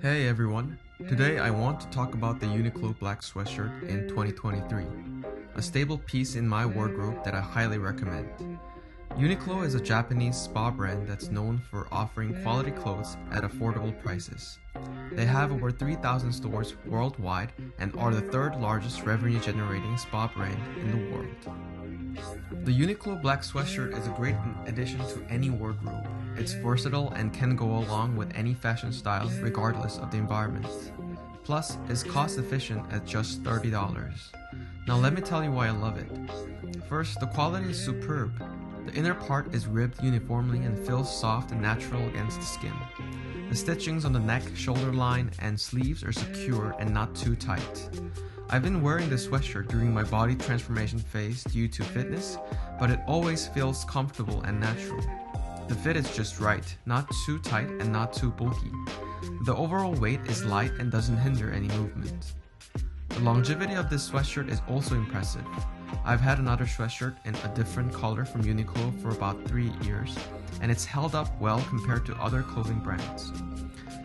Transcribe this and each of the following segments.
Hey everyone, today I want to talk about the Uniqlo black sweatshirt in 2023, a stable piece in my wardrobe that I highly recommend. Uniqlo is a Japanese spa brand that's known for offering quality clothes at affordable prices. They have over 3,000 stores worldwide and are the third largest revenue generating spa brand in the world. The Uniqlo black sweatshirt is a great addition to any wardrobe. It's versatile and can go along with any fashion style regardless of the environment. Plus, it's cost efficient at just $30. Now let me tell you why I love it. First, the quality is superb. The inner part is ribbed uniformly and feels soft and natural against the skin. The stitchings on the neck, shoulder line, and sleeves are secure and not too tight. I've been wearing this sweatshirt during my body transformation phase due to fitness, but it always feels comfortable and natural. The fit is just right, not too tight and not too bulky. The overall weight is light and doesn't hinder any movement. The longevity of this sweatshirt is also impressive. I've had another sweatshirt in a different color from Uniqlo for about 3 years, and it's held up well compared to other clothing brands.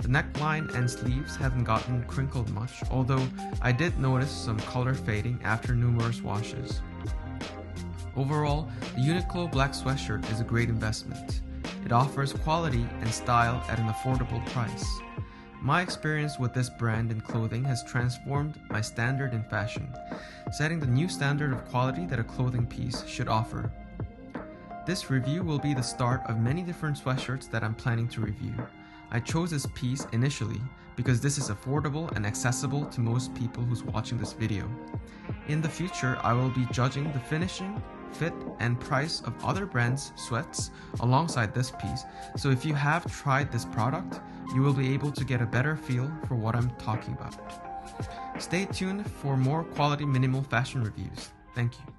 The neckline and sleeves haven't gotten crinkled much, although I did notice some color fading after numerous washes. Overall, the Uniqlo black sweatshirt is a great investment. It offers quality and style at an affordable price. My experience with this brand in clothing has transformed my standard in fashion, setting the new standard of quality that a clothing piece should offer. This review will be the start of many different sweatshirts that I'm planning to review. I chose this piece initially because this is affordable and accessible to most people who's watching this video. In the future, I will be judging the finishing, fit, and price of other brands' sweats alongside this piece, so if you have tried this product, you will be able to get a better feel for what I'm talking about. Stay tuned for more quality minimal fashion reviews. Thank you.